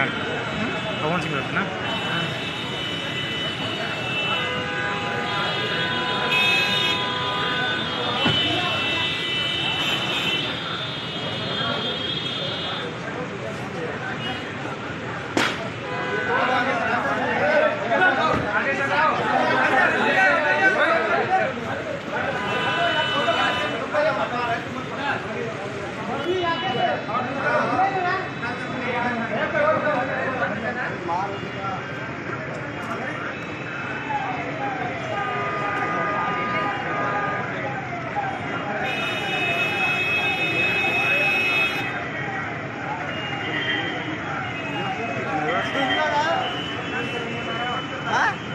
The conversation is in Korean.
생각 저번 생각이었구나 Thank you. 啊？